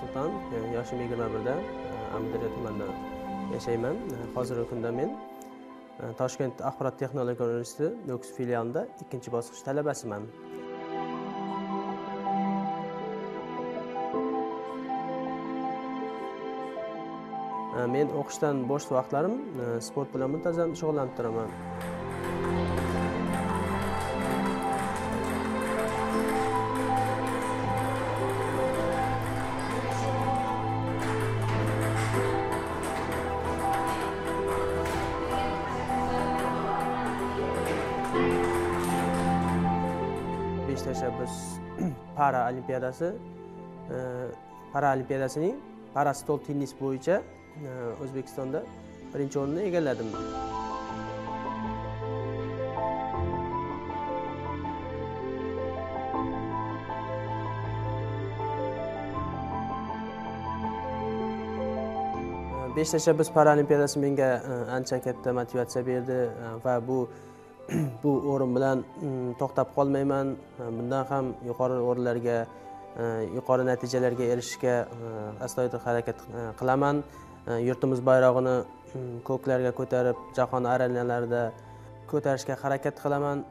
sulton e, yoshim yigirma birda e, amudaryo tumanida yashayman. E, hozirgi kunda men toshkent axborot texnologiya universiteti nukus filialida ikkinchi bosqich talabasiman. Men o'qishdan bo'sh vaqtlarim sport bilan muntazam shug'ullanib turaman besh tashabbus para olimpiadasi e, para olimpiadasining para stol tennis bo'yicha e, o'zbekistonda birinchi o'rinni egalladim. E, besh tashabbus paraolimpiadasi menga ancha katta motivatsiya berdi va bu bu o'rin bilan mm, to'xtab qolmayman. Bundan ham yuqori o'rinlarga yuqori natijalarga erishishga astoydil harakat qilaman. Yurtimiz bayrog'ini mm, ko'klarga ko'tarib jahon arenalarida ko'tarishga harakat qilaman.